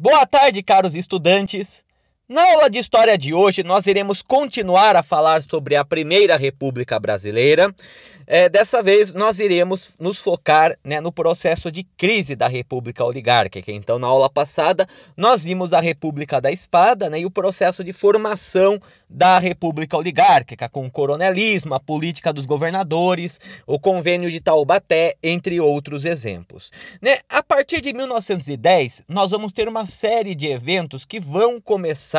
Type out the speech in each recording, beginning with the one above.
Boa tarde, caros estudantes. Na aula de história de hoje, nós iremos continuar a falar sobre a Primeira República Brasileira. É, dessa vez, nós iremos nos focar né, no processo de crise da República Oligárquica. Então, na aula passada, nós vimos a República da Espada né, e o processo de formação da República Oligárquica, com o coronelismo, a política dos governadores, o convênio de Taubaté, entre outros exemplos. Né, a partir de 1910, nós vamos ter uma série de eventos que vão começar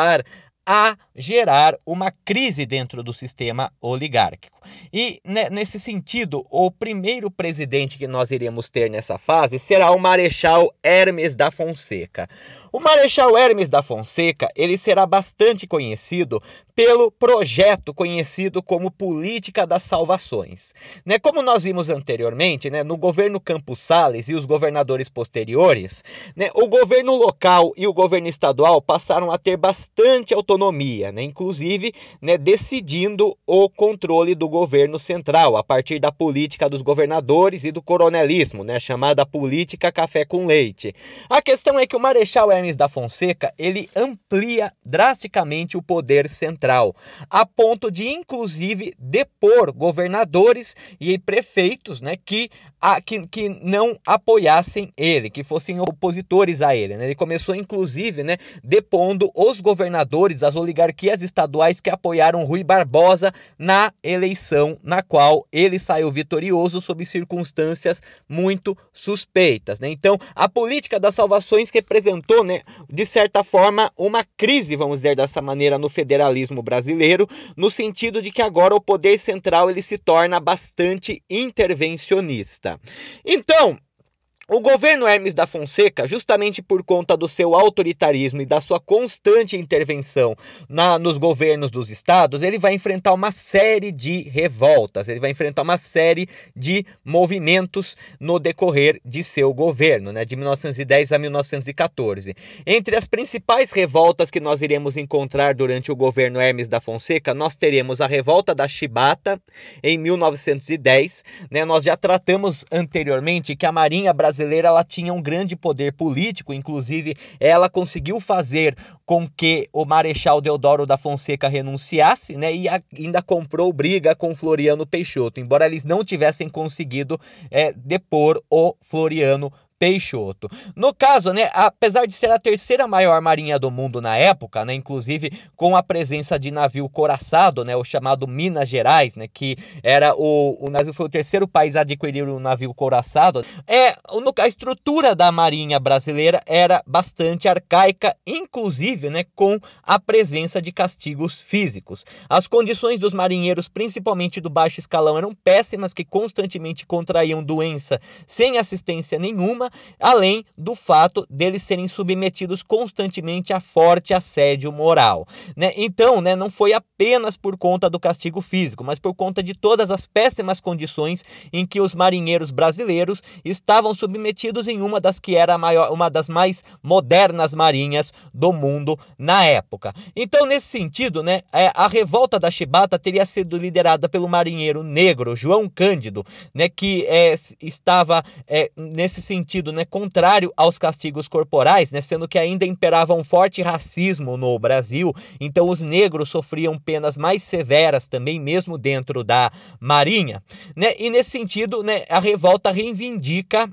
a gerar uma crise dentro do sistema oligárquico. E né, nesse sentido, o primeiro presidente que nós iremos ter nessa fase será o Marechal Hermes da Fonseca. O Marechal Hermes da Fonseca, ele será bastante conhecido pelo projeto conhecido como Política das Salvações. Né, como nós vimos anteriormente, né, no governo Campos Salles e os governadores posteriores, né, o governo local e o governo estadual passaram a ter bastante autonomia, né, inclusive né, decidindo o controle do governo central a partir da política dos governadores e do coronelismo, né, chamada política café com leite. A questão é que o Marechal Hermes da Fonseca, ele amplia drasticamente o poder central, a ponto de inclusive depor governadores e prefeitos, né, que a, que, que não apoiassem ele, que fossem opositores a ele. Né? Ele começou, inclusive, né, depondo os governadores, as oligarquias estaduais que apoiaram Rui Barbosa na eleição na qual ele saiu vitorioso sob circunstâncias muito suspeitas. Né? Então, a política das salvações representou, né, de certa forma, uma crise, vamos dizer dessa maneira, no federalismo brasileiro, no sentido de que agora o poder central ele se torna bastante intervencionista. Então, o governo Hermes da Fonseca, justamente por conta do seu autoritarismo e da sua constante intervenção na, nos governos dos estados, ele vai enfrentar uma série de revoltas, ele vai enfrentar uma série de movimentos no decorrer de seu governo, né, de 1910 a 1914. Entre as principais revoltas que nós iremos encontrar durante o governo Hermes da Fonseca, nós teremos a revolta da Chibata em 1910. Né, nós já tratamos anteriormente que a Marinha Brasileira brasileira ela tinha um grande poder político, inclusive ela conseguiu fazer com que o Marechal Deodoro da Fonseca renunciasse, né, e ainda comprou briga com Floriano Peixoto, embora eles não tivessem conseguido é, depor o Floriano Peixoto. No caso, né, apesar de ser a terceira maior marinha do mundo na época, né, inclusive com a presença de navio coraçado, né, o chamado Minas Gerais, né, que era o, o navio foi o terceiro país a adquirir um navio coraçado, é, a estrutura da marinha brasileira era bastante arcaica, inclusive, né, com a presença de castigos físicos. As condições dos marinheiros, principalmente do baixo escalão, eram péssimas, que constantemente contraíam doença sem assistência nenhuma além do fato deles serem submetidos constantemente a forte assédio moral. Né? Então, né, não foi apenas por conta do castigo físico, mas por conta de todas as péssimas condições em que os marinheiros brasileiros estavam submetidos em uma das que era maior, uma das mais modernas marinhas do mundo na época. Então, nesse sentido, né, é, a revolta da Chibata teria sido liderada pelo marinheiro negro João Cândido, né, que é, estava é, nesse sentido sentido né, contrário aos castigos corporais, né, sendo que ainda imperava um forte racismo no Brasil, então os negros sofriam penas mais severas também, mesmo dentro da Marinha. Né, e nesse sentido, né, a revolta reivindica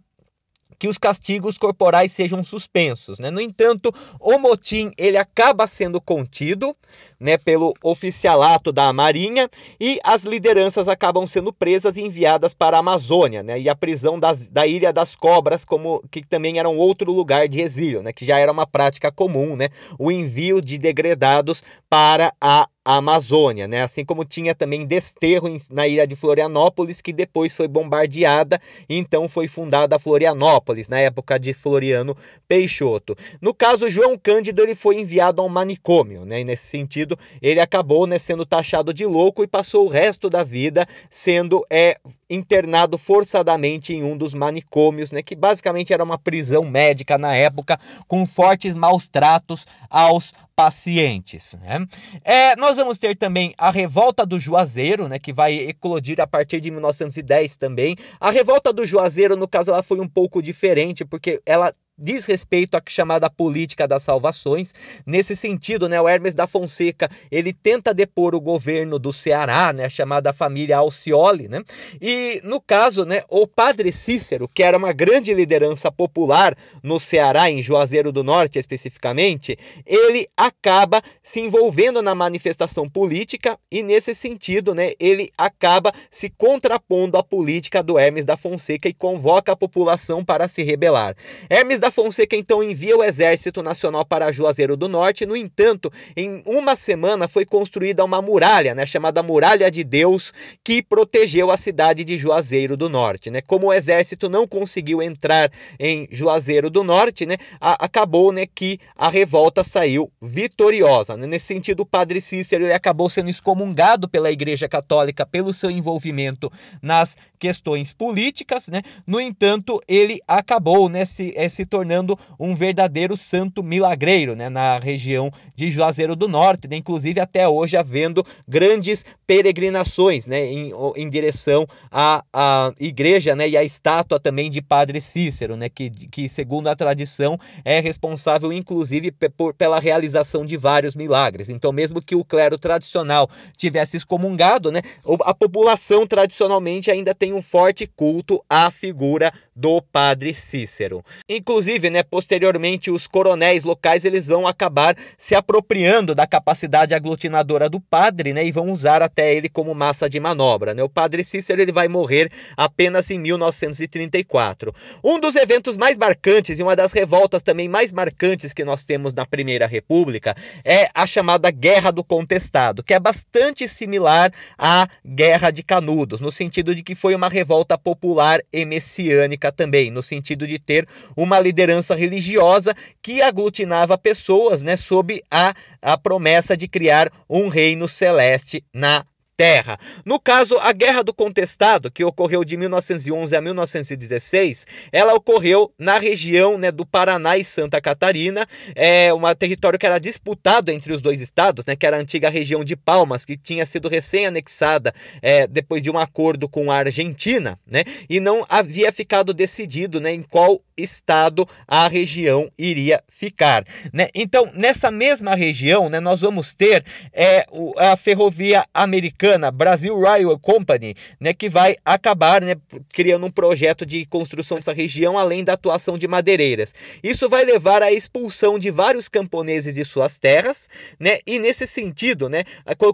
que os castigos corporais sejam suspensos. Né? No entanto, o motim ele acaba sendo contido né, pelo oficialato da Marinha e as lideranças acabam sendo presas e enviadas para a Amazônia né, e a prisão das, da Ilha das Cobras, como que também era um outro lugar de exílio, né, que já era uma prática comum, né, o envio de degredados para a a Amazônia, né? Assim como tinha também desterro na ilha de Florianópolis, que depois foi bombardeada e então foi fundada Florianópolis, na época de Floriano Peixoto. No caso, João Cândido ele foi enviado a um manicômio, né? E nesse sentido, ele acabou né, sendo taxado de louco e passou o resto da vida sendo é, internado forçadamente em um dos manicômios, né, que basicamente era uma prisão médica na época, com fortes maus tratos aos pacientes. Né? É, nós vamos ter também a revolta do Juazeiro, né, que vai eclodir a partir de 1910 também. A revolta do Juazeiro, no caso, ela foi um pouco diferente, porque ela diz respeito à chamada política das salvações. Nesse sentido, né, o Hermes da Fonseca ele tenta depor o governo do Ceará, né, a chamada família Alcioli, né, e no caso, né, o padre Cícero, que era uma grande liderança popular no Ceará, em Juazeiro do Norte especificamente, ele acaba se envolvendo na manifestação política e nesse sentido, né, ele acaba se contrapondo à política do Hermes da Fonseca e convoca a população para se rebelar. Hermes da Fonseca então envia o Exército Nacional para Juazeiro do Norte. No entanto, em uma semana foi construída uma muralha, né, chamada Muralha de Deus, que protegeu a cidade de Juazeiro do Norte. Né? Como o exército não conseguiu entrar em Juazeiro do Norte, né, a, acabou né, que a revolta saiu vitoriosa. Né? Nesse sentido, o padre Cícero ele acabou sendo excomungado pela Igreja Católica pelo seu envolvimento nas questões políticas. Né? No entanto, ele acabou né, se, é, se tornando um verdadeiro santo milagreiro né, na região de Juazeiro do Norte, né, inclusive até hoje havendo grandes peregrinações né, em, em direção à, à igreja né, e à estátua também de Padre Cícero, né, que, que segundo a tradição é responsável inclusive por, pela realização de vários milagres. Então, mesmo que o clero tradicional tivesse excomungado, né, a população tradicionalmente ainda tem um forte culto à figura do Padre Cícero. Inclusive, né, posteriormente, os coronéis locais eles vão acabar se apropriando da capacidade aglutinadora do padre né, e vão usar até ele como massa de manobra. Né? O Padre Cícero ele vai morrer apenas em 1934. Um dos eventos mais marcantes e uma das revoltas também mais marcantes que nós temos na Primeira República é a chamada Guerra do Contestado, que é bastante similar à Guerra de Canudos, no sentido de que foi uma revolta popular e messiânica também, no sentido de ter uma liderança religiosa que aglutinava pessoas né, sob a, a promessa de criar um reino celeste na terra. No caso, a Guerra do Contestado, que ocorreu de 1911 a 1916, ela ocorreu na região né, do Paraná e Santa Catarina, é um território que era disputado entre os dois estados, né, que era a antiga região de Palmas, que tinha sido recém-anexada é, depois de um acordo com a Argentina, né, e não havia ficado decidido né, em qual estado a região iria ficar. Né? Então, nessa mesma região, né, nós vamos ter é, a ferrovia americana Brasil Railway Company, né, que vai acabar né, criando um projeto de construção dessa região, além da atuação de madeireiras. Isso vai levar à expulsão de vários camponeses de suas terras, né, e nesse sentido, né,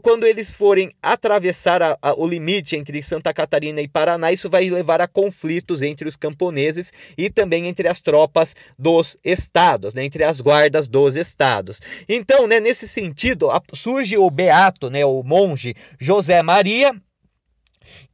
quando eles forem atravessar a, a, o limite entre Santa Catarina e Paraná, isso vai levar a conflitos entre os camponeses e também entre as tropas dos estados, né, entre as guardas dos estados. Então, né, nesse sentido, surge o beato, né, o monge José Maria,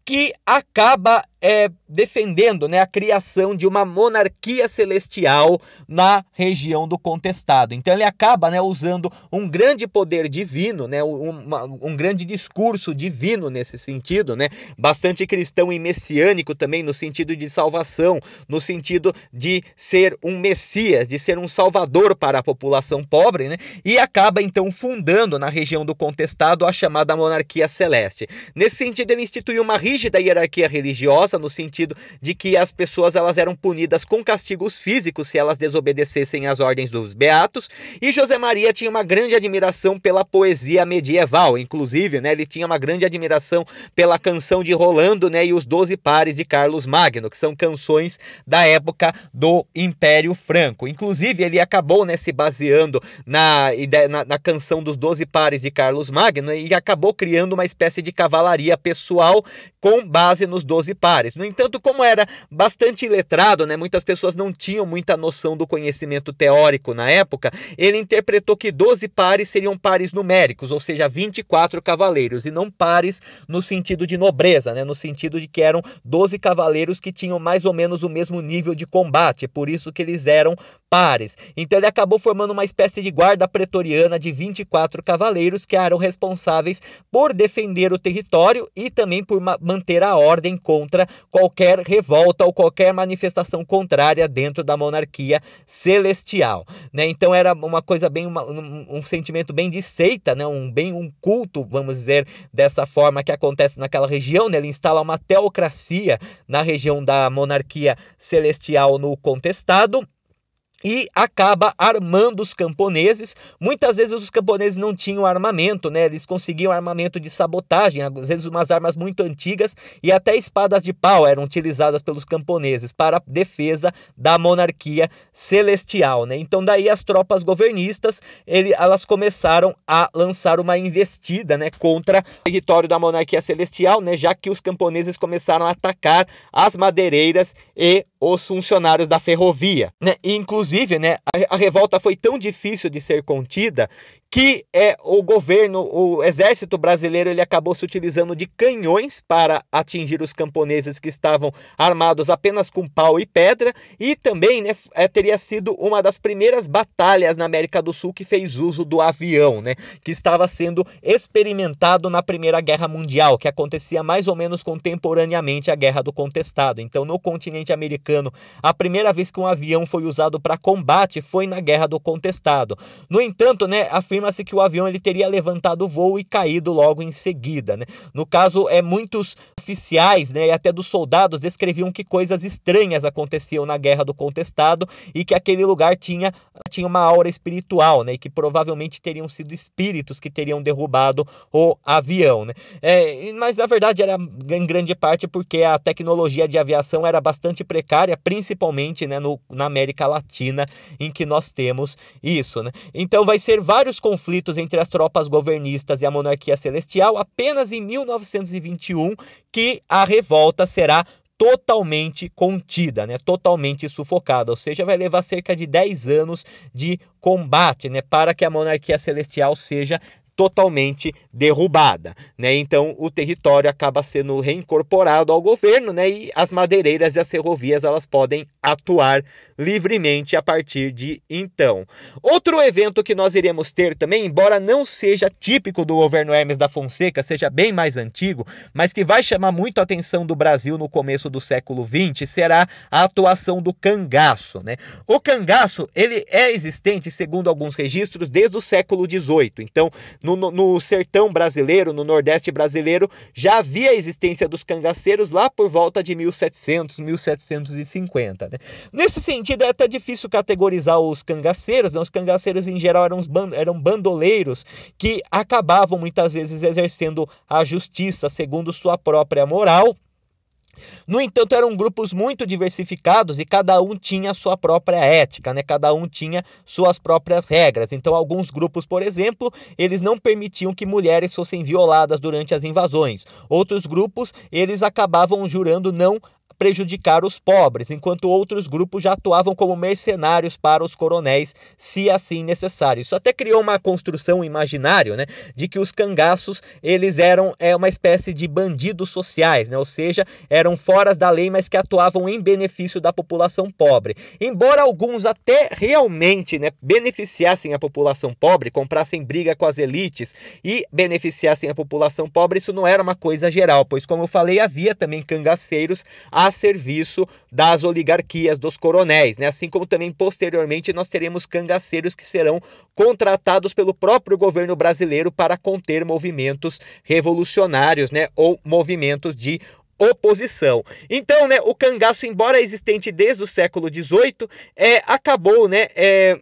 que acaba é, defendendo né, a criação de uma monarquia celestial na região do contestado. Então ele acaba né, usando um grande poder divino, né, um grande discurso divino nesse sentido, né, bastante cristão e messiânico também no sentido de salvação, no sentido de ser um messias, de ser um salvador para a população pobre, né, e acaba então fundando na região do contestado a chamada monarquia celeste. Nesse sentido ele instituiu uma rígida hierarquia religiosa no sentido de que as pessoas elas eram punidas com castigos físicos se elas desobedecessem às ordens dos beatos, e José Maria tinha uma grande admiração pela poesia medieval, inclusive, né, ele tinha uma grande admiração pela canção de Rolando, né, e os Doze Pares de Carlos Magno, que são canções da época do Império Franco. Inclusive, ele acabou, né, se baseando na, na, na canção dos Doze Pares de Carlos Magno e acabou criando uma espécie de cavalaria pessoal com base nos Doze Pares pares. No entanto, como era bastante letrado, né, muitas pessoas não tinham muita noção do conhecimento teórico na época, ele interpretou que 12 pares seriam pares numéricos, ou seja, 24 cavaleiros, e não pares no sentido de nobreza, né, no sentido de que eram 12 cavaleiros que tinham mais ou menos o mesmo nível de combate, por isso que eles eram pares. Então ele acabou formando uma espécie de guarda pretoriana de 24 cavaleiros que eram responsáveis por defender o território e também por manter a ordem contra qualquer revolta ou qualquer manifestação contrária dentro da monarquia celestial. Né? Então era uma coisa bem uma, um, um, sentimento bem de seita, né? um bem um culto, vamos dizer dessa forma que acontece naquela região. Né? Ele instala uma teocracia na região da monarquia celestial no contestado e acaba armando os camponeses. Muitas vezes os camponeses não tinham armamento, né? Eles conseguiam armamento de sabotagem, às vezes umas armas muito antigas e até espadas de pau eram utilizadas pelos camponeses para defesa da monarquia celestial, né? Então daí as tropas governistas, ele, elas começaram a lançar uma investida, né, contra o território da monarquia celestial, né, já que os camponeses começaram a atacar as madeireiras e os funcionários da ferrovia, né? E, inclusive, né, a, a revolta foi tão difícil de ser contida que é o governo, o exército brasileiro, ele acabou se utilizando de canhões para atingir os camponeses que estavam armados apenas com pau e pedra, e também né, é, teria sido uma das primeiras batalhas na América do Sul que fez uso do avião, né, que estava sendo experimentado na Primeira Guerra Mundial, que acontecia mais ou menos contemporaneamente à Guerra do Contestado. Então, no continente americano, a primeira vez que um avião foi usado para combate foi na Guerra do Contestado. No entanto, né, a afirma-se que o avião ele teria levantado o voo e caído logo em seguida. Né? No caso, é, muitos oficiais né, e até dos soldados descreviam que coisas estranhas aconteciam na Guerra do Contestado e que aquele lugar tinha, tinha uma aura espiritual né, e que provavelmente teriam sido espíritos que teriam derrubado o avião. Né? É, mas na verdade era em grande parte porque a tecnologia de aviação era bastante precária, principalmente né, no, na América Latina, em que nós temos isso. Né? Então vai ser vários conflitos entre as tropas governistas e a monarquia celestial apenas em 1921 que a revolta será totalmente contida, né? totalmente sufocada, ou seja, vai levar cerca de 10 anos de combate né? para que a monarquia celestial seja totalmente derrubada, né? Então o território acaba sendo reincorporado ao governo, né? E as madeireiras e as ferrovias elas podem atuar livremente a partir de então. Outro evento que nós iremos ter também, embora não seja típico do governo Hermes da Fonseca, seja bem mais antigo, mas que vai chamar muito a atenção do Brasil no começo do século XX, será a atuação do cangaço, né? O cangaço ele é existente, segundo alguns registros, desde o século XVIII. Então no, no, no, sertão brasileiro, no nordeste brasileiro, já havia a existência dos cangaceiros lá por volta de 1700, 1750. Né? Nesse sentido, é até difícil categorizar os cangaceiros. Né? Os cangaceiros, em geral, eram, eram bandoleiros que acabavam muitas vezes exercendo a justiça segundo sua própria moral no entanto, eram grupos muito diversificados e cada um tinha sua própria ética, né? Cada um tinha suas próprias regras. Então, alguns grupos, por exemplo, eles não permitiam que mulheres fossem violadas durante as invasões. Outros grupos, eles acabavam jurando não prejudicar os pobres, enquanto outros grupos já atuavam como mercenários para os coronéis, se assim necessário. Isso até criou uma construção imaginária, né, de que os cangaços eles eram é, uma espécie de bandidos sociais, né, ou seja, eram foras da lei, mas que atuavam em benefício da população pobre. Embora alguns até realmente né, beneficiassem a população pobre, comprassem briga com as elites e beneficiassem a população pobre, isso não era uma coisa geral, pois, como eu falei, havia também cangaceiros a serviço das oligarquias, dos coronéis, né? Assim como também posteriormente nós teremos cangaceiros que serão contratados pelo próprio governo brasileiro para conter movimentos revolucionários, né? Ou movimentos de oposição. Então, né, o cangaço, embora existente desde o século XVIII, é, acabou né, é,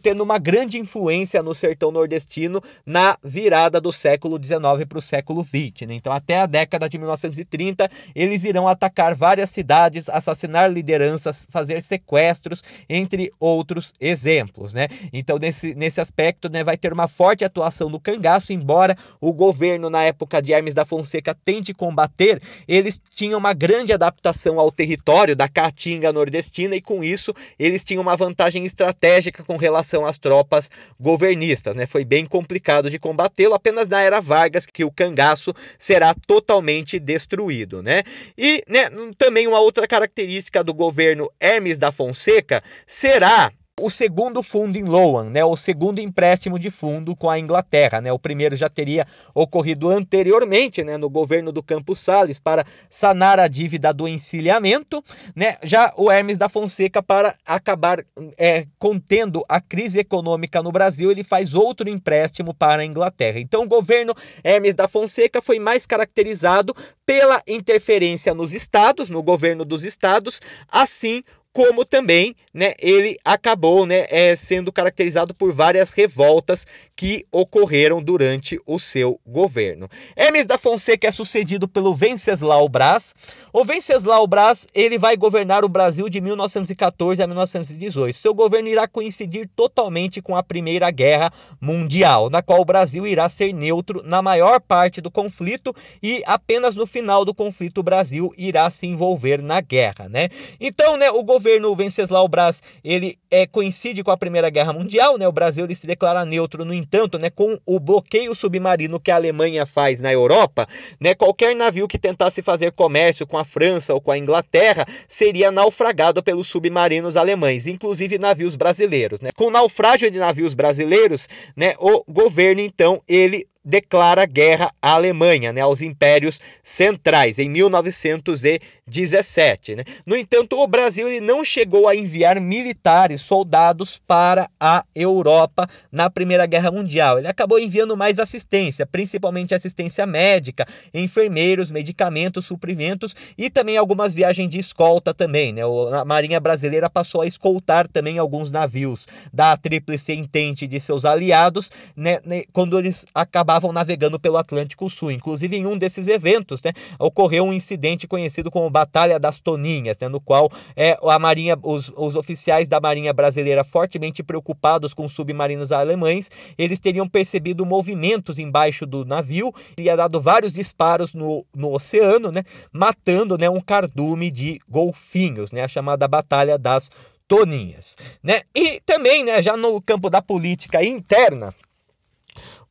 tendo uma grande influência no sertão nordestino na virada do século XIX para o século XX. Né? Então, até a década de 1930, eles irão atacar várias cidades, assassinar lideranças, fazer sequestros, entre outros exemplos. Né? Então, nesse, nesse aspecto, né, vai ter uma forte atuação do cangaço, embora o governo, na época de Hermes da Fonseca, tente combater, eles eles tinham uma grande adaptação ao território da Caatinga nordestina e com isso eles tinham uma vantagem estratégica com relação às tropas governistas, né? Foi bem complicado de combatê-lo, apenas na era Vargas que o cangaço será totalmente destruído, né? E, né, também uma outra característica do governo Hermes da Fonseca será o segundo fundo em Loan, né, o segundo empréstimo de fundo com a Inglaterra. Né, o primeiro já teria ocorrido anteriormente né, no governo do Campos Salles para sanar a dívida do encilhamento. Né, já o Hermes da Fonseca, para acabar é, contendo a crise econômica no Brasil, ele faz outro empréstimo para a Inglaterra. Então, o governo Hermes da Fonseca foi mais caracterizado pela interferência nos estados, no governo dos estados, assim como também né, ele acabou né, é, sendo caracterizado por várias revoltas que ocorreram durante o seu governo. Hermes da Fonseca é sucedido pelo Venceslau Braz. O Venceslau Braz ele vai governar o Brasil de 1914 a 1918. Seu governo irá coincidir totalmente com a Primeira Guerra Mundial, na qual o Brasil irá ser neutro na maior parte do conflito e apenas no final do conflito o Brasil irá se envolver na guerra, né? Então, né, o governo Venceslau Braz, ele é coincide com a Primeira Guerra Mundial, né? O Brasil ele se declara neutro, no entanto, né, com o bloqueio submarino que a Alemanha faz na Europa, né, qualquer navio que tentasse fazer comércio com a França ou com a Inglaterra seria naufragado pelos submarinos alemães, inclusive navios brasileiros, né? Com o naufrágio de navios brasileiros, né, o governo então ele declara guerra à Alemanha, né, aos impérios centrais, em 1917. Né? No entanto, o Brasil ele não chegou a enviar militares, soldados para a Europa na Primeira Guerra Mundial. Ele acabou enviando mais assistência, principalmente assistência médica, enfermeiros, medicamentos, suprimentos e também algumas viagens de escolta também. Né? A Marinha Brasileira passou a escoltar também alguns navios da Tríplice Entente de seus aliados, né, né quando eles acabaram acabavam navegando pelo Atlântico Sul. Inclusive, em um desses eventos, né, ocorreu um incidente conhecido como Batalha das Toninhas, né, no qual é, a Marinha, os, os oficiais da Marinha Brasileira, fortemente preocupados com os submarinos alemães, eles teriam percebido movimentos embaixo do navio e ia dado vários disparos no, no oceano, né, matando né, um cardume de golfinhos, né, a chamada Batalha das Toninhas. Né? E também, né, já no campo da política interna,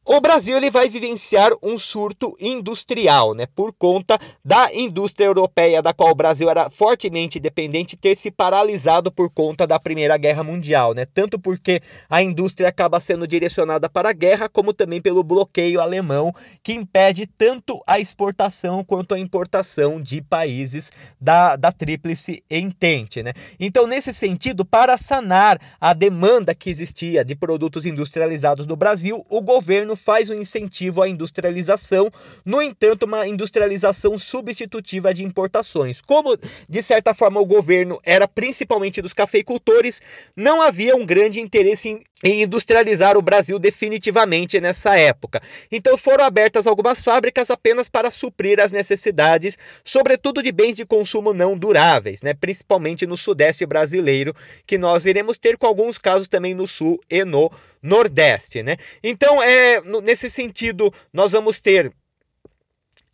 o Brasil ele vai vivenciar um surto industrial, né, por conta da indústria europeia, da qual o Brasil era fortemente dependente, ter se paralisado por conta da Primeira Guerra Mundial, né, tanto porque a indústria acaba sendo direcionada para a guerra, como também pelo bloqueio alemão, que impede tanto a exportação quanto a importação de países da, da Tríplice Entente, né. Então, nesse sentido, para sanar a demanda que existia de produtos industrializados no Brasil, o governo governo faz um incentivo à industrialização, no entanto, uma industrialização substitutiva de importações. Como, de certa forma, o governo era principalmente dos cafeicultores, não havia um grande interesse em, em industrializar o Brasil definitivamente nessa época. Então foram abertas algumas fábricas apenas para suprir as necessidades, sobretudo de bens de consumo não duráveis, né? principalmente no sudeste brasileiro, que nós iremos ter com alguns casos também no sul e no Nordeste, né? Então, é, nesse sentido, nós vamos ter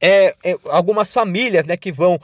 é, é, algumas famílias né, que vão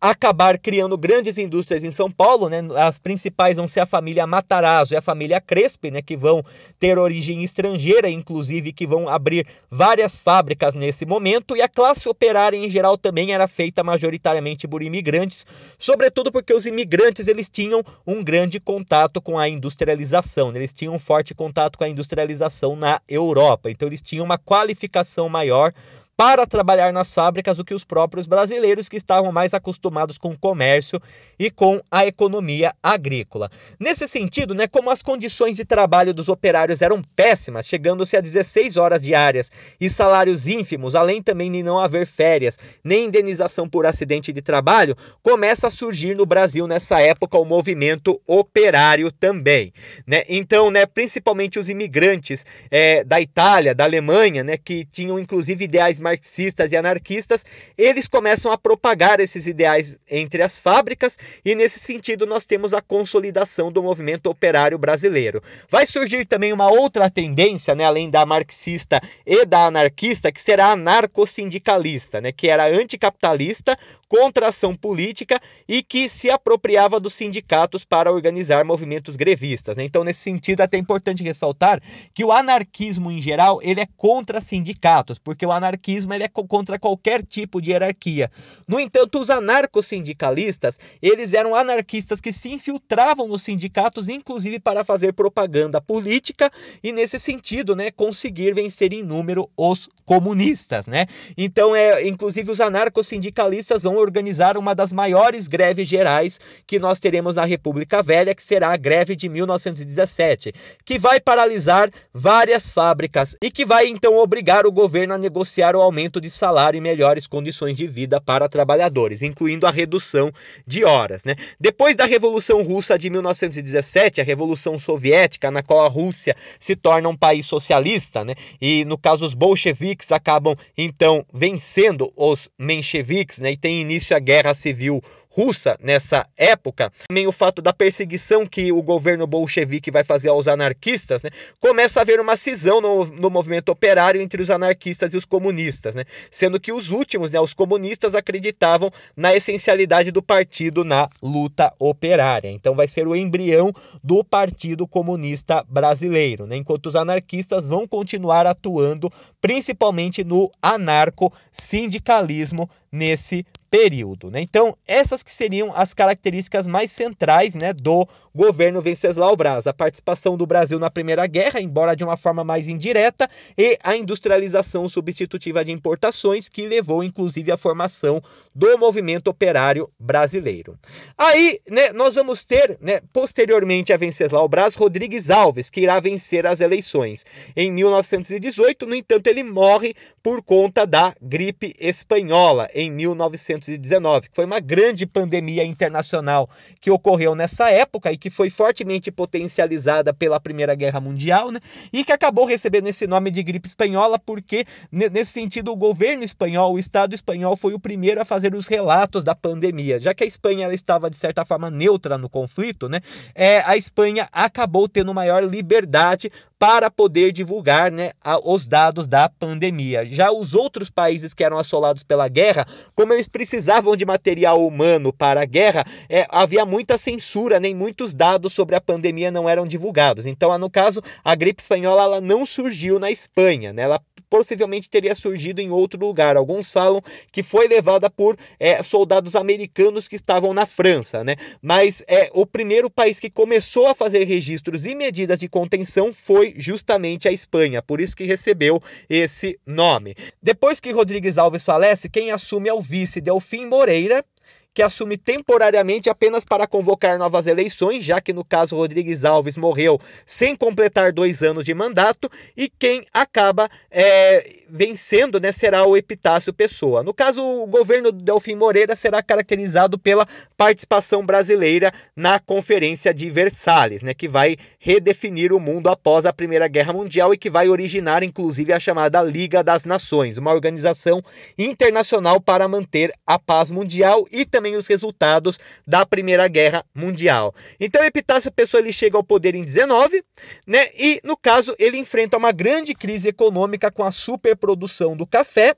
acabar criando grandes indústrias em São Paulo, né? As principais vão ser a família Matarazzo e a família Crespi, né? Que vão ter origem estrangeira, inclusive que vão abrir várias fábricas nesse momento. E a classe operária em geral também era feita majoritariamente por imigrantes, sobretudo porque os imigrantes eles tinham um grande contato com a industrialização, né? eles tinham um forte contato com a industrialização na Europa. Então eles tinham uma qualificação maior para trabalhar nas fábricas do que os próprios brasileiros que estavam mais acostumados com o comércio e com a economia agrícola. Nesse sentido, né, como as condições de trabalho dos operários eram péssimas, chegando-se a 16 horas diárias e salários ínfimos, além também de não haver férias nem indenização por acidente de trabalho, começa a surgir no Brasil nessa época o movimento operário também. Né? Então, né, principalmente os imigrantes é, da Itália, da Alemanha, né, que tinham inclusive ideais marxistas e anarquistas, eles começam a propagar esses ideais entre as fábricas e nesse sentido nós temos a consolidação do movimento operário brasileiro. Vai surgir também uma outra tendência, né, além da marxista e da anarquista, que será anarcossindicalista, né, que era anticapitalista, contra ação política e que se apropriava dos sindicatos para organizar movimentos grevistas. Né? Então, nesse sentido, é até importante ressaltar que o anarquismo em geral ele é contra sindicatos, porque o anarquismo anarquismo ele é contra qualquer tipo de hierarquia. No entanto, os anarcossindicalistas, eles eram anarquistas que se infiltravam nos sindicatos, inclusive para fazer propaganda política e nesse sentido, né, conseguir vencer em número os comunistas, né? Então, é, inclusive os anarcossindicalistas vão organizar uma das maiores greves gerais que nós teremos na República Velha, que será a greve de 1917, que vai paralisar várias fábricas e que vai então obrigar o governo a negociar o aumento de salário e melhores condições de vida para trabalhadores, incluindo a redução de horas. Né? Depois da Revolução Russa de 1917, a Revolução Soviética, na qual a Rússia se torna um país socialista, né? e no caso os bolcheviques acabam então vencendo os mencheviques, né? e tem início a Guerra Civil russa nessa época, também o fato da perseguição que o governo bolchevique vai fazer aos anarquistas, né, começa a haver uma cisão no, no movimento operário entre os anarquistas e os comunistas, né, sendo que os últimos, né, os comunistas, acreditavam na essencialidade do partido na luta operária. Então vai ser o embrião do Partido Comunista Brasileiro, né, enquanto os anarquistas vão continuar atuando principalmente no anarco-sindicalismo nesse período. Né? Então, essas que seriam as características mais centrais né, do governo Venceslau Braz. A participação do Brasil na Primeira Guerra, embora de uma forma mais indireta, e a industrialização substitutiva de importações, que levou inclusive à formação do movimento operário brasileiro. Aí, né, nós vamos ter, né, posteriormente a Venceslau Braz, Rodrigues Alves, que irá vencer as eleições. Em 1918, no entanto, ele morre por conta da gripe espanhola, em 1918. 1919, que foi uma grande pandemia internacional que ocorreu nessa época e que foi fortemente potencializada pela Primeira Guerra Mundial, né? E que acabou recebendo esse nome de gripe espanhola porque nesse sentido o governo espanhol, o Estado espanhol foi o primeiro a fazer os relatos da pandemia, já que a Espanha ela estava de certa forma neutra no conflito, né? É, a Espanha acabou tendo maior liberdade para poder divulgar né, os dados da pandemia. Já os outros países que eram assolados pela guerra, como eles precisavam de material humano para a guerra, é, havia muita censura, nem muitos dados sobre a pandemia não eram divulgados. Então, no caso, a gripe espanhola ela não surgiu na Espanha, né? ela possivelmente teria surgido em outro lugar. Alguns falam que foi levada por é, soldados americanos que estavam na França, né? Mas é, o primeiro país que começou a fazer registros e medidas de contenção foi justamente a Espanha, por isso que recebeu esse nome. Depois que Rodrigues Alves falece, quem assume é o vice Delfim Moreira, que assume temporariamente apenas para convocar novas eleições, já que no caso Rodrigues Alves morreu sem completar dois anos de mandato, e quem acaba é, vencendo né, será o Epitácio Pessoa. No caso, o governo do Delfim Moreira será caracterizado pela participação brasileira na Conferência de Versalhes, né, que vai redefinir o mundo após a Primeira Guerra Mundial e que vai originar, inclusive, a chamada Liga das Nações, uma organização internacional para manter a paz mundial e também os resultados da Primeira Guerra Mundial. Então Epitácio Pessoa ele chega ao poder em 19, né? E no caso ele enfrenta uma grande crise econômica com a superprodução do café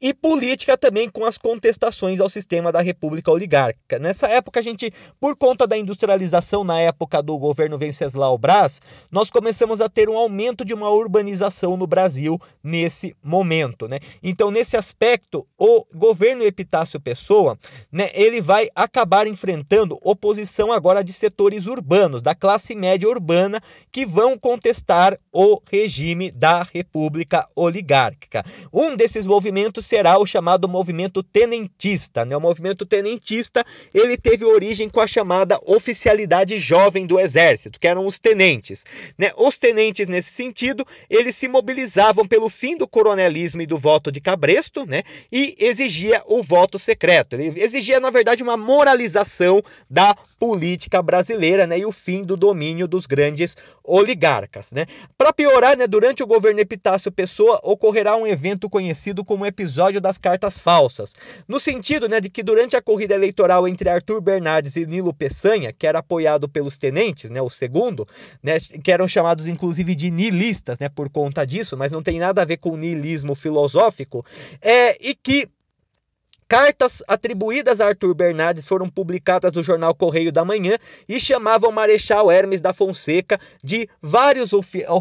e política também com as contestações ao sistema da República Oligárquica. Nessa época, a gente, por conta da industrialização na época do governo Venceslau Braz, nós começamos a ter um aumento de uma urbanização no Brasil nesse momento. Né? Então, nesse aspecto, o governo Epitácio Pessoa, né, ele vai acabar enfrentando oposição agora de setores urbanos, da classe média urbana, que vão contestar o regime da República Oligárquica. Um desses movimentos será o chamado movimento tenentista. Né? O movimento tenentista ele teve origem com a chamada oficialidade jovem do exército, que eram os tenentes. Né? Os tenentes, nesse sentido, eles se mobilizavam pelo fim do coronelismo e do voto de cabresto né? e exigia o voto secreto. Ele exigia, na verdade, uma moralização da política brasileira né? e o fim do domínio dos grandes oligarcas. Né? Para piorar, né, durante o governo Epitácio Pessoa ocorrerá um evento conhecido como episódio episódio das cartas falsas, no sentido né, de que durante a corrida eleitoral entre Arthur Bernardes e Nilo Peçanha, que era apoiado pelos tenentes, né, o segundo, né, que eram chamados inclusive de nihilistas né, por conta disso, mas não tem nada a ver com o nihilismo filosófico, é, e que Cartas atribuídas a Arthur Bernardes foram publicadas no jornal Correio da Manhã e chamavam Marechal Hermes da Fonseca de vários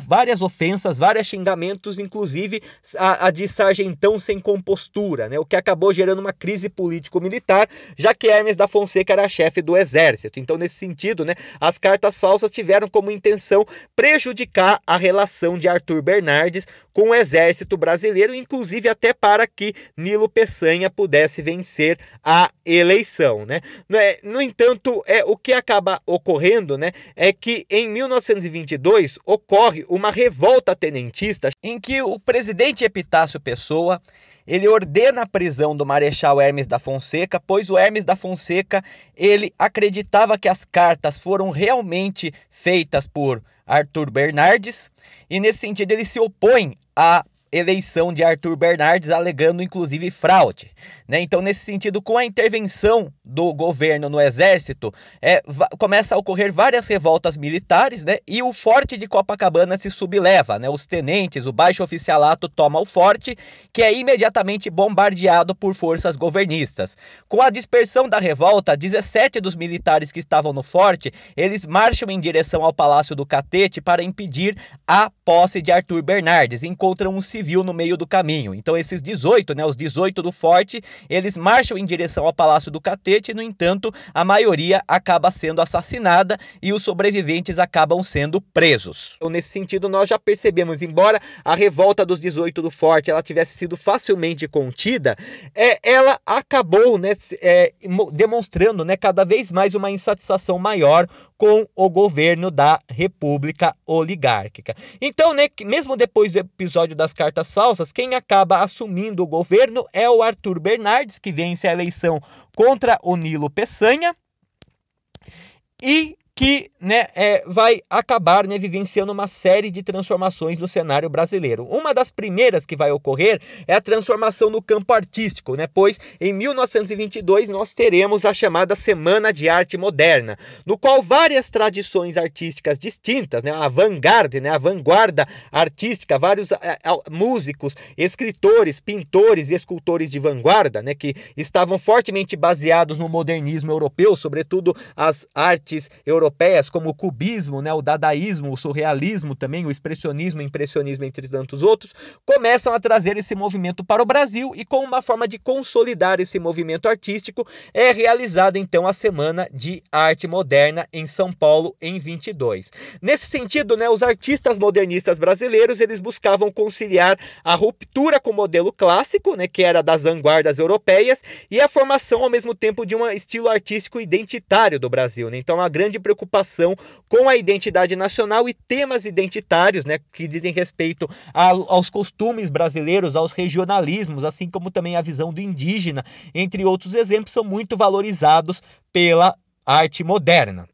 várias ofensas, vários xingamentos, inclusive a, a, de sargentão sem compostura, né? o que acabou gerando uma crise político-militar, já que Hermes da Fonseca era chefe do exército. Então, nesse sentido, né, as cartas falsas tiveram como intenção prejudicar a relação de Arthur Bernardes com o exército brasileiro, inclusive até para que Nilo Peçanha pudesse pudesse vencer a eleição, né? É, no entanto, é o que acaba ocorrendo, né, é que em 1922 ocorre uma revolta tenentista em que o presidente Epitácio Pessoa ele ordena a prisão do Marechal Hermes da Fonseca, pois o Hermes da Fonseca ele acreditava que as cartas foram realmente feitas por Arthur Bernardes e nesse sentido ele se opõe à eleição de Arthur Bernardes, alegando inclusive fraude. Né? Então, nesse sentido, com a intervenção do governo no exército, é, começa a ocorrer várias revoltas militares né? e o forte de Copacabana se subleva. Né? Os tenentes, o baixo oficialato toma o forte, que é imediatamente bombardeado por forças governistas. Com a dispersão da revolta, 17 dos militares que estavam no forte, eles marcham em direção ao Palácio do Catete para impedir a posse de Arthur Bernardes. Encontram um civil no meio do caminho. Então, esses 18, né, os 18 do forte, eles marcham em direção ao Palácio do Catete, no entanto, a maioria acaba sendo assassinada e os sobreviventes acabam sendo presos. Então, nesse sentido, nós já percebemos, embora a revolta dos 18 do Forte ela tivesse sido facilmente contida, é, ela acabou né, é, demonstrando né, cada vez mais uma insatisfação maior com o governo da República Oligárquica. Então, né, mesmo depois do episódio das cartas falsas, quem acaba assumindo o governo é o Arthur Bernardes, que vence a eleição contra o Nilo Peçanha. E que né, é, vai acabar né, vivenciando uma série de transformações no cenário brasileiro. Uma das primeiras que vai ocorrer é a transformação no campo artístico, né, pois em 1922 nós teremos a chamada Semana de Arte Moderna, no qual várias tradições artísticas distintas, né, a vanguarda, né, a vanguarda artística, vários é, é, músicos, escritores, pintores e escultores de vanguarda, né, que estavam fortemente baseados no modernismo europeu, sobretudo as artes europeias europeias, como o cubismo, né, o dadaísmo, o surrealismo também, o expressionismo, o impressionismo, entre tantos outros, começam a trazer esse movimento para o Brasil e como uma forma de consolidar esse movimento artístico é realizada então a Semana de Arte Moderna em São Paulo em 22. Nesse sentido, né, os artistas modernistas brasileiros, eles buscavam conciliar a ruptura com o modelo clássico, né, que era das vanguardas europeias, e a formação ao mesmo tempo de um estilo artístico identitário do Brasil. Né? Então, a grande preocupação preocupação com a identidade nacional e temas identitários, né, que dizem respeito aos costumes brasileiros, aos regionalismos, assim como também a visão do indígena, entre outros exemplos, são muito valorizados pela arte moderna.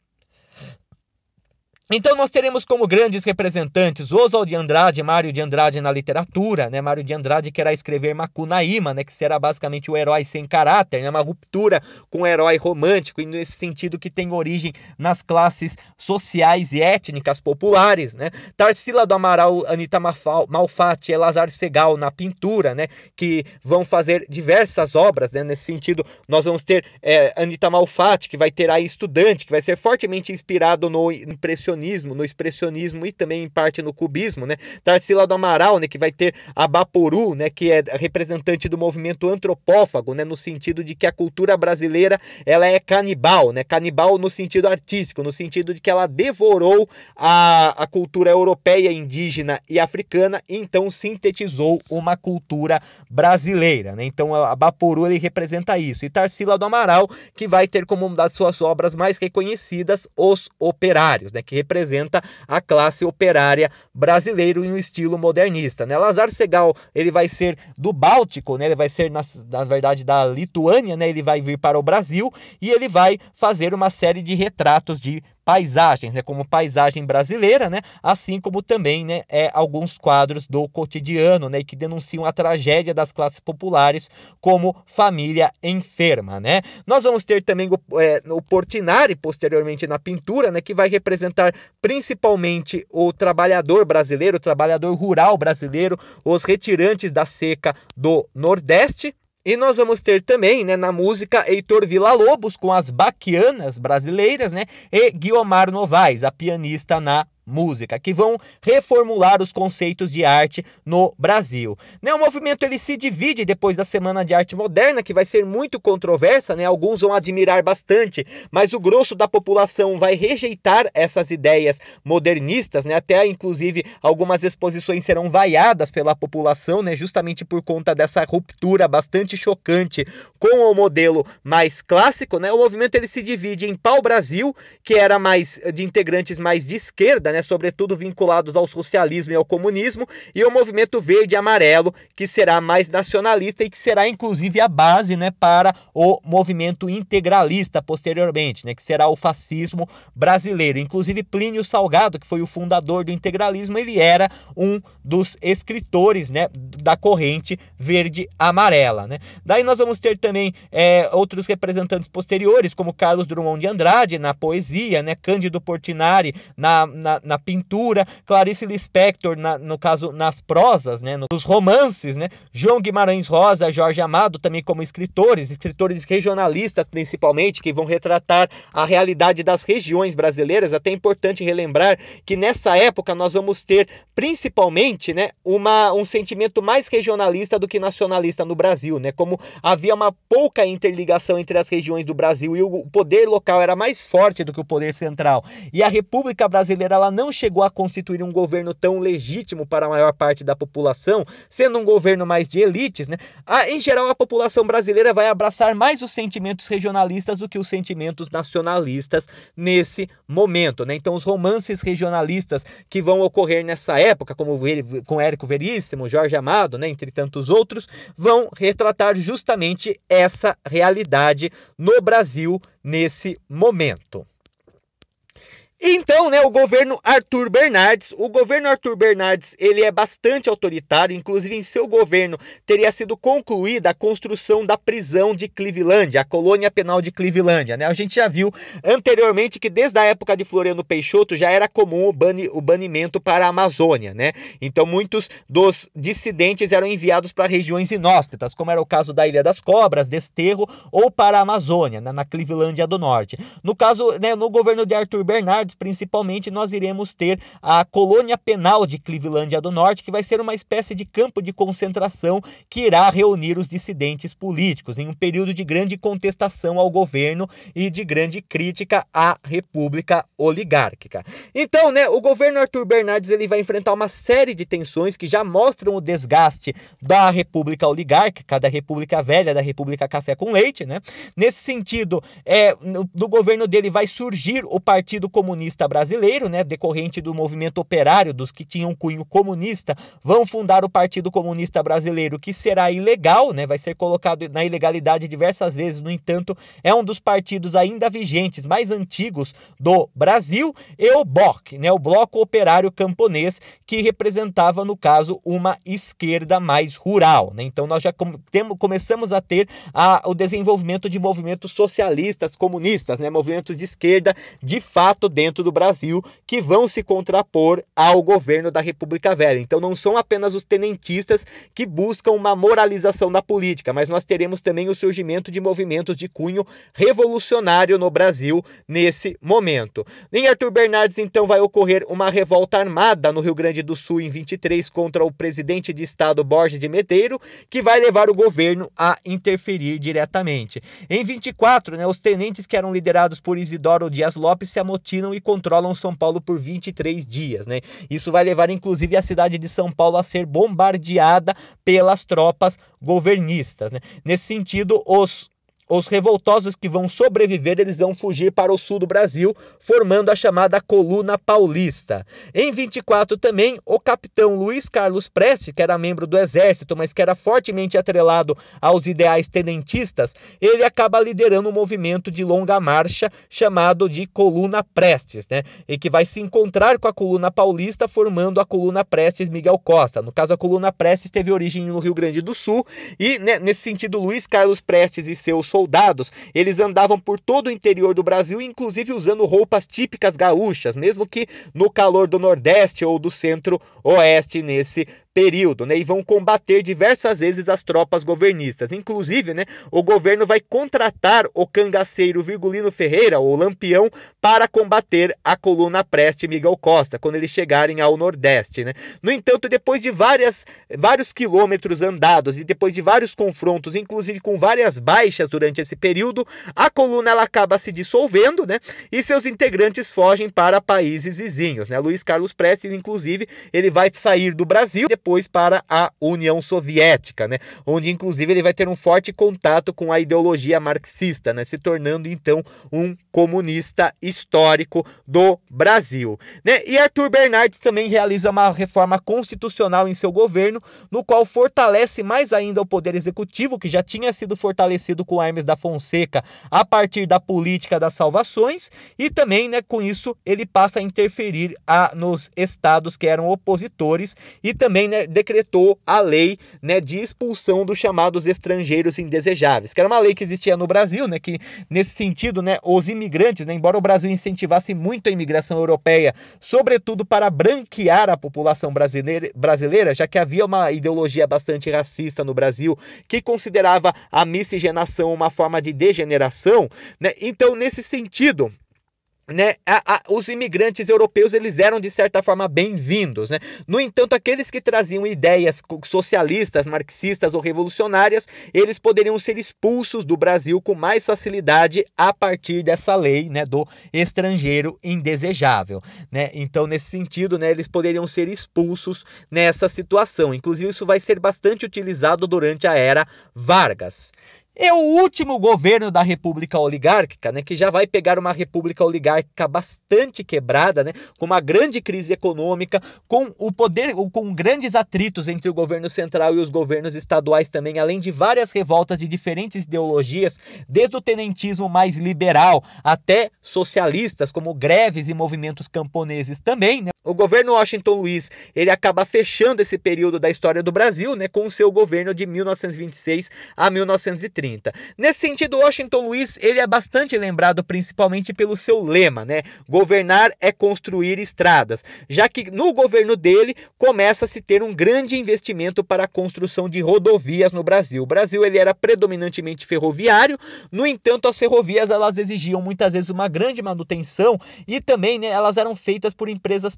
Então nós teremos como grandes representantes Oswald de Andrade, Mário de Andrade na literatura, né? Mário de Andrade que escrever Macunaíma, né? Que será basicamente o herói sem caráter, né? Uma ruptura com o herói romântico e nesse sentido que tem origem nas classes sociais e étnicas populares, né? Tarsila do Amaral, Anita Malfatti e Lazar Segal na pintura, né? Que vão fazer diversas obras, né? Nesse sentido nós vamos ter é, Anita Malfatti que vai ter aí estudante que vai ser fortemente inspirado no impressionismo no expressionismo e também em parte no cubismo, né? Tarsila do Amaral, né, que vai ter a Baporu, né, que é representante do movimento antropófago, né, no sentido de que a cultura brasileira, ela é canibal, né? Canibal no sentido artístico, no sentido de que ela devorou a, a cultura europeia, indígena e africana e então sintetizou uma cultura brasileira, né? Então a Baporu ele representa isso. E Tarsila do Amaral, que vai ter como uma das suas obras mais reconhecidas os operários, né, que representa a classe operária brasileira em um estilo modernista. Né? Lazar Segal ele vai ser do Báltico, né? ele vai ser, na, na verdade, da Lituânia, né? ele vai vir para o Brasil e ele vai fazer uma série de retratos de paisagens, né, como paisagem brasileira, né, assim como também, né, é, alguns quadros do cotidiano, né, que denunciam a tragédia das classes populares, como família enferma, né. Nós vamos ter também o, é, o Portinari posteriormente na pintura, né, que vai representar principalmente o trabalhador brasileiro, o trabalhador rural brasileiro, os retirantes da seca do Nordeste, e nós vamos ter também, né, na música, Heitor Villa-Lobos com as baquianas brasileiras, né, e Guiomar Novaes, a pianista na música, que vão reformular os conceitos de arte no Brasil. Né, o movimento ele se divide depois da Semana de Arte Moderna, que vai ser muito controversa, né? Alguns vão admirar bastante, mas o grosso da população vai rejeitar essas ideias modernistas, né? Até inclusive algumas exposições serão vaiadas pela população, né? Justamente por conta dessa ruptura bastante chocante com o modelo mais clássico, né? O movimento ele se divide em pau-brasil, que era mais de integrantes mais de esquerda, né? Sobretudo vinculados ao socialismo e ao comunismo, e o movimento verde e amarelo, que será mais nacionalista e que será inclusive a base, né, para o movimento integralista posteriormente, né, que será o fascismo brasileiro. Inclusive Plínio Salgado, que foi o fundador do integralismo, ele era um dos escritores, né, da corrente verde-amarela, né. Daí nós vamos ter também é, outros representantes posteriores, como Carlos Drummond de Andrade na poesia, né, Cândido Portinari na, na, na pintura, Clarice Lispector, na, no caso, nas prosas, né, nos romances, né, João Guimarães Rosa, Jorge Amado também como escritores, escritores regionalistas principalmente, que vão retratar a realidade das regiões brasileiras. Até é importante relembrar que nessa época nós vamos ter principalmente, né, uma, um sentimento mais regionalista do que nacionalista no Brasil, né, como havia uma pouca interligação entre as regiões do Brasil e o poder local era mais forte do que o poder central. E a República Brasileira ela não chegou a constituir um governo tão legítimo para a maior parte da população, sendo um governo mais de elites, né? A, em geral, a população brasileira vai abraçar mais os sentimentos regionalistas do que os sentimentos nacionalistas nesse momento, né? Então, os romances regionalistas que vão ocorrer nessa época, como com Érico Veríssimo, Jorge Amado, né, entre tantos outros, vão retratar justamente essa realidade no Brasil nesse momento. Então, né, o governo Arthur Bernardes, o governo Arthur Bernardes, ele é bastante autoritário, inclusive em seu governo teria sido concluída a construção da prisão de Cleveland, a colônia penal de Cleveland, né? A gente já viu anteriormente que desde a época de Floriano Peixoto já era comum o, bani, o banimento para a Amazônia, né? Então muitos dos dissidentes eram enviados para regiões inóspitas, como era o caso da Ilha das Cobras, Desterro ou para a Amazônia, né, na Clevelândia do Norte. No caso, né, no governo de Arthur Bernardes principalmente, nós iremos ter a colônia penal de Clevelândia do Norte, que vai ser uma espécie de campo de concentração que irá reunir os dissidentes políticos em um período de grande contestação ao governo e de grande crítica à república oligárquica. Então, né, o governo Arthur Bernardes ele vai enfrentar uma série de tensões que já mostram o desgaste da república oligárquica, da república velha, da república café com leite, né? Nesse sentido, é, no, no governo dele vai surgir o Partido Comunista comunista brasileiro, né, decorrente do movimento operário, dos que tinham cunho comunista, vão fundar o Partido Comunista Brasileiro, que será ilegal, né, vai ser colocado na ilegalidade diversas vezes, no entanto, é um dos partidos ainda vigentes, mais antigos do Brasil, e o BOC, né, o Bloco Operário Camponês, que representava, no caso, uma esquerda mais rural. Né? Então, nós já com, temos, começamos a ter a, o desenvolvimento de movimentos socialistas, comunistas, né, movimentos de esquerda, de fato, dentro do Brasil que vão se contrapor ao governo da República Velha. Então não são apenas os tenentistas que buscam uma moralização da política, mas nós teremos também o surgimento de movimentos de cunho revolucionário no Brasil nesse momento. Em Arthur Bernardes, então, vai ocorrer uma revolta armada no Rio Grande do Sul em 23 contra o presidente de estado Borges de Medeiros, que vai levar o governo a interferir diretamente. Em 24, né, os tenentes que eram liderados por Isidoro Dias Lopes se amotinam e controlam São Paulo por 23 dias, né? Isso vai levar inclusive a cidade de São Paulo a ser bombardeada pelas tropas governistas, né? Nesse sentido, os os revoltosos que vão sobreviver, eles vão fugir para o sul do Brasil, formando a chamada Coluna Paulista. Em 24 também, o capitão Luiz Carlos Prestes, que era membro do exército, mas que era fortemente atrelado aos ideais tenentistas, ele acaba liderando um movimento de longa marcha chamado de Coluna Prestes, né? E que vai se encontrar com a Coluna Paulista, formando a Coluna Prestes Miguel Costa. No caso, a Coluna Prestes teve origem no Rio Grande do Sul e, né, nesse sentido, Luiz Carlos Prestes e seus soldados soldados, eles andavam por todo o interior do Brasil, inclusive usando roupas típicas gaúchas, mesmo que no calor do Nordeste ou do Centro-Oeste nesse período, né, e vão combater diversas vezes as tropas governistas. Inclusive, né, o governo vai contratar o cangaceiro Virgulino Ferreira, ou Lampião, para combater a coluna Preste Miguel Costa, quando eles chegarem ao Nordeste, né. No entanto, depois de várias, vários quilômetros andados e depois de vários confrontos, inclusive com várias baixas durante esse período, a coluna ela acaba se dissolvendo, né, e seus integrantes fogem para países vizinhos, né. Luiz Carlos Prestes, inclusive, ele vai sair do Brasil depois para a União Soviética, né? Onde inclusive ele vai ter um forte contato com a ideologia marxista, né? Se tornando então um comunista histórico do Brasil, né? E Arthur Bernardes também realiza uma reforma constitucional em seu governo, no qual fortalece mais ainda o poder executivo, que já tinha sido fortalecido com Hermes da Fonseca a partir da política das salvações, e também, né, com isso ele passa a interferir a, nos estados que eram opositores e também né, decretou a lei né, de expulsão dos chamados estrangeiros indesejáveis, que era uma lei que existia no Brasil, né, que nesse sentido, né, os imigrantes, né, embora o Brasil incentivasse muito a imigração europeia, sobretudo para branquear a população brasileira, brasileira, já que havia uma ideologia bastante racista no Brasil que considerava a miscigenação uma forma de degeneração, né? Então, nesse sentido, né, a, a, os imigrantes europeus eles eram de certa forma bem-vindos, né? No entanto, aqueles que traziam ideias socialistas, marxistas ou revolucionárias, eles poderiam ser expulsos do Brasil com mais facilidade a partir dessa lei, né, do estrangeiro indesejável, né? Então, nesse sentido, né, eles poderiam ser expulsos nessa situação. Inclusive, isso vai ser bastante utilizado durante a era Vargas. É o último governo da República Oligárquica, né, que já vai pegar uma república oligárquica bastante quebrada, né, com uma grande crise econômica, com o poder, com grandes atritos entre o governo central e os governos estaduais também, além de várias revoltas de diferentes ideologias, desde o tenentismo mais liberal até socialistas, como greves e movimentos camponeses também, né. O governo Washington Luiz, ele acaba fechando esse período da história do Brasil, né, com o seu governo de 1926 a 1930. 30. Nesse sentido, Washington Luiz ele é bastante lembrado principalmente pelo seu lema, né? Governar é construir estradas, já que no governo dele começa a se ter um grande investimento para a construção de rodovias no Brasil. O Brasil ele era predominantemente ferroviário, no entanto, as ferrovias elas exigiam muitas vezes uma grande manutenção e também, né, elas eram feitas por empresas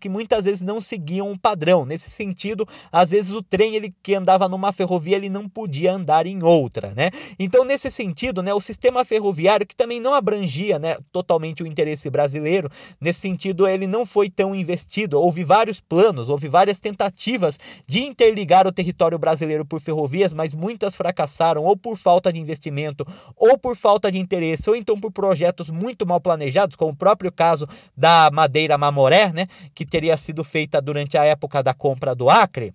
que muitas vezes não seguiam um padrão. Nesse sentido, às vezes o trem ele que andava numa ferrovia ele não podia andar em outra, né? Então, nesse sentido, né, o sistema ferroviário, que também não abrangia né, totalmente o interesse brasileiro, nesse sentido, ele não foi tão investido. Houve vários planos, houve várias tentativas de interligar o território brasileiro por ferrovias, mas muitas fracassaram, ou por falta de investimento, ou por falta de interesse, ou então por projetos muito mal planejados, como o próprio caso da Madeira Mamoré, né, que teria sido feita durante a época da compra do Acre.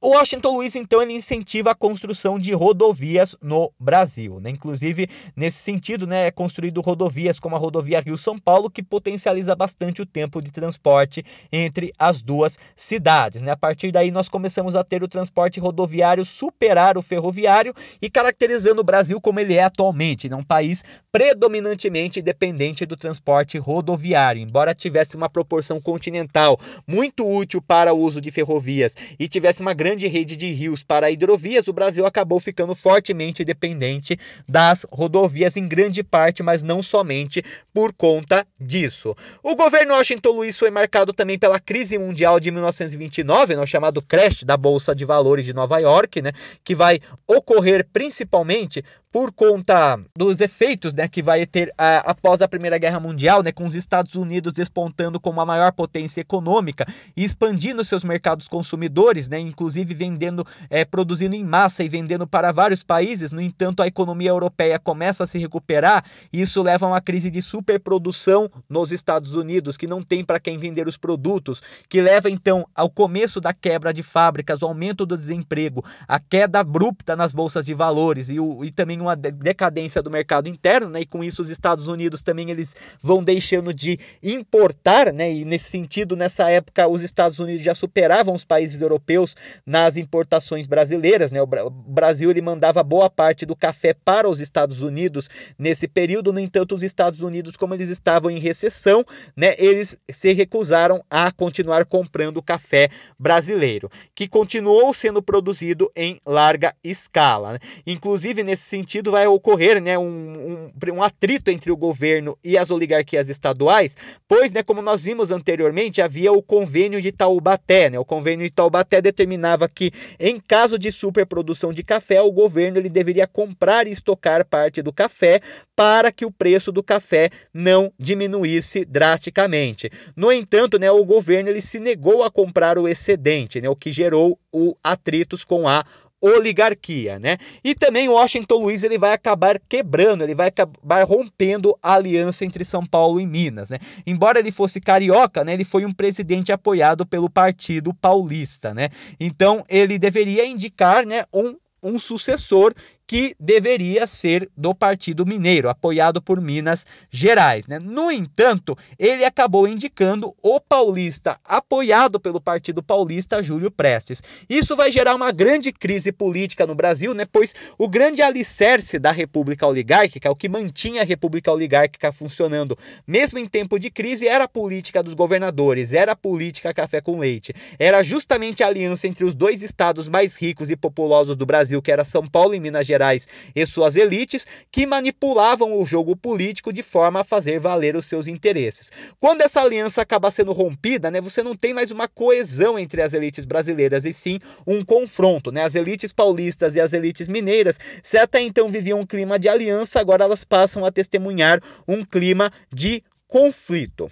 O Washington Luiz, então, ele incentiva a construção de rodovias no Brasil. Né? Inclusive, nesse sentido, né, é construído rodovias como a rodovia Rio-São Paulo, que potencializa bastante o tempo de transporte entre as duas cidades. Né? A partir daí, nós começamos a ter o transporte rodoviário superar o ferroviário e caracterizando o Brasil como ele é atualmente, né? um país predominantemente dependente do transporte rodoviário. Embora tivesse uma proporção continental muito útil para o uso de ferrovias e tivesse uma grande grande rede de rios para hidrovias, o Brasil acabou ficando fortemente dependente das rodovias em grande parte, mas não somente por conta disso. O governo Washington Luiz foi marcado também pela crise mundial de 1929, no né, chamado crash da Bolsa de Valores de Nova York, né, que vai ocorrer principalmente por conta dos efeitos né, que vai ter a, após a Primeira Guerra Mundial, né, com os Estados Unidos despontando como a maior potência econômica e expandindo seus mercados consumidores, né, inclusive vendendo, é, produzindo em massa e vendendo para vários países. No entanto, a economia europeia começa a se recuperar e isso leva a uma crise de superprodução nos Estados Unidos, que não tem para quem vender os produtos, que leva então ao começo da quebra de fábricas, o aumento do desemprego, a queda abrupta nas bolsas de valores e, o, e também uma decadência do mercado interno, né? E com isso os Estados Unidos também eles vão deixando de importar, né? E nesse sentido, nessa época, os Estados Unidos já superavam os países europeus nas importações brasileiras, né? O Brasil ele mandava boa parte do café para os Estados Unidos nesse período, no entanto, os Estados Unidos, como eles estavam em recessão, né? Eles se recusaram a continuar comprando café brasileiro, que continuou sendo produzido em larga escala. Né? Inclusive, nesse sentido, vai ocorrer né, um, um, um atrito entre o governo e as oligarquias estaduais, pois, né, como nós vimos anteriormente, havia o convênio de Taubaté. Né? O convênio de Taubaté determinava que, em caso de superprodução de café, o governo ele deveria comprar e estocar parte do café para que o preço do café não diminuísse drasticamente. No entanto, né, o governo ele se negou a comprar o excedente, né, o que gerou o atritos com a oligarquia, né? E também Washington Luiz ele vai acabar quebrando, ele vai acabar rompendo a aliança entre São Paulo e Minas, né? Embora ele fosse carioca, né, ele foi um presidente apoiado pelo Partido Paulista, né? Então ele deveria indicar, né, um um sucessor que deveria ser do Partido Mineiro, apoiado por Minas Gerais. Né? No entanto, ele acabou indicando o paulista, apoiado pelo Partido Paulista, Júlio Prestes. Isso vai gerar uma grande crise política no Brasil, né? pois o grande alicerce da República Oligárquica, o que mantinha a República Oligárquica funcionando, mesmo em tempo de crise, era a política dos governadores, era a política café com leite. Era justamente a aliança entre os dois estados mais ricos e populosos do Brasil, que era São Paulo e Minas Gerais Gerais e suas elites que manipulavam o jogo político de forma a fazer valer os seus interesses. Quando essa aliança acaba sendo rompida, né, você não tem mais uma coesão entre as elites brasileiras e sim um confronto. Né? As elites paulistas e as elites mineiras, se até então viviam um clima de aliança, agora elas passam a testemunhar um clima de conflito.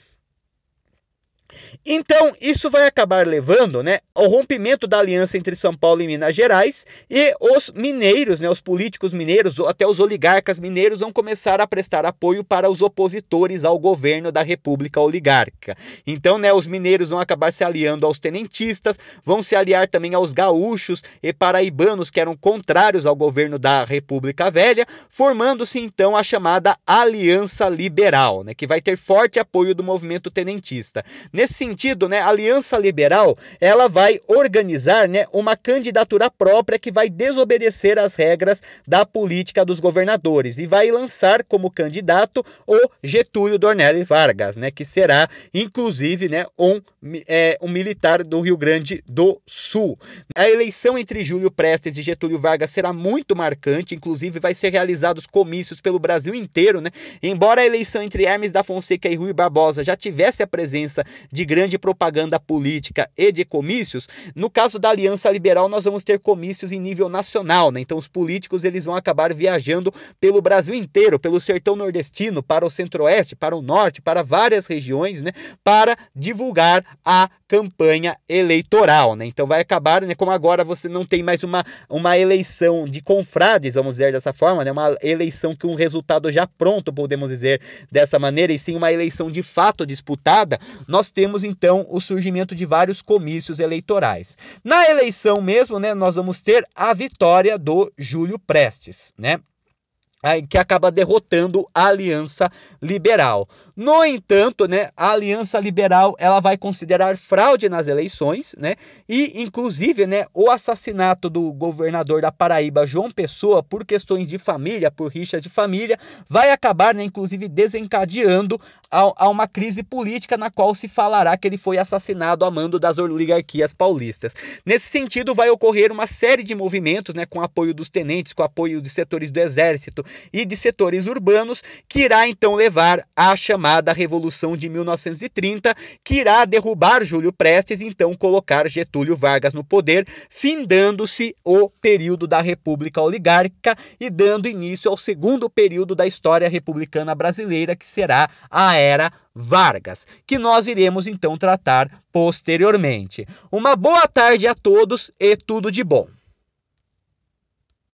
Então, isso vai acabar levando né, ao rompimento da aliança entre São Paulo e Minas Gerais e os mineiros, né, os políticos mineiros, até os oligarcas mineiros, vão começar a prestar apoio para os opositores ao governo da República Oligárquica. Então, né, os mineiros vão acabar se aliando aos tenentistas, vão se aliar também aos gaúchos e paraibanos que eram contrários ao governo da República Velha, formando-se então a chamada Aliança Liberal, né, que vai ter forte apoio do movimento tenentista. Nesse sentido, né, a Aliança Liberal ela vai organizar né, uma candidatura própria que vai desobedecer às regras da política dos governadores e vai lançar como candidato o Getúlio Dornelli Vargas, né, que será inclusive né, um, é, um militar do Rio Grande do Sul. A eleição entre Júlio Prestes e Getúlio Vargas será muito marcante, inclusive vai ser realizados comícios pelo Brasil inteiro, né? Embora a eleição entre Hermes da Fonseca e Rui Barbosa já tivesse a presença de grande propaganda política e de comícios, no caso da Aliança Liberal nós vamos ter comícios em nível nacional, né? Então os políticos eles vão acabar viajando pelo Brasil inteiro, pelo sertão nordestino, para o centro-oeste, para o norte, para várias regiões, né? Para divulgar a campanha eleitoral, né? Então vai acabar, né? Como agora você não tem mais uma, uma eleição de confrades, vamos dizer dessa forma, né? Uma eleição com um resultado já pronto, podemos dizer dessa maneira, e sim uma eleição de fato disputada, nós temos então o surgimento de vários comícios eleitorais. Na eleição mesmo, né, nós vamos ter a vitória do Júlio Prestes, né? Que acaba derrotando a Aliança Liberal. No entanto, né, a Aliança Liberal ela vai considerar fraude nas eleições, né, e inclusive, né, o assassinato do governador da Paraíba, João Pessoa, por questões de família, por rixas de família, vai acabar, né, inclusive desencadeando a, a uma crise política na qual se falará que ele foi assassinado a mando das oligarquias paulistas. Nesse sentido, vai ocorrer uma série de movimentos, né, com apoio dos tenentes, com apoio de setores do exército, e de setores urbanos, que irá então levar à chamada Revolução de 1930, que irá derrubar Júlio Prestes e então colocar Getúlio Vargas no poder, findando-se o período da República Oligárquica e dando início ao segundo período da história republicana brasileira, que será a Era Vargas, que nós iremos então tratar posteriormente. Uma boa tarde a todos e tudo de bom.